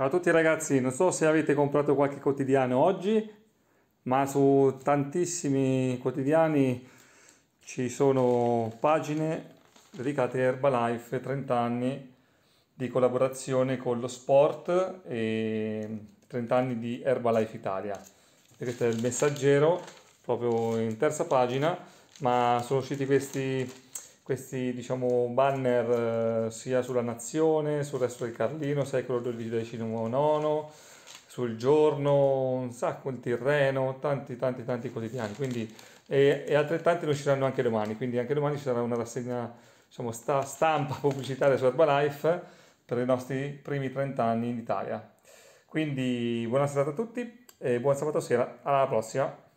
Ciao a tutti ragazzi, non so se avete comprato qualche quotidiano oggi, ma su tantissimi quotidiani ci sono pagine dedicate a Herbalife, 30 anni di collaborazione con lo sport e 30 anni di Herbalife Italia. Vedete il messaggero proprio in terza pagina, ma sono usciti questi questi diciamo, banner eh, sia sulla nazione, sul resto del Carlino, secolo XII, sul giorno, un sacco il Tirreno, tanti tanti tanti quotidiani, quindi, e, e altrettanti ne usciranno anche domani, quindi anche domani ci sarà una rassegna diciamo, sta, stampa pubblicitaria su Herbalife per i nostri primi 30 anni in Italia. Quindi buona serata a tutti e buon sabato sera, alla prossima!